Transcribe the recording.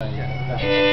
Yeah.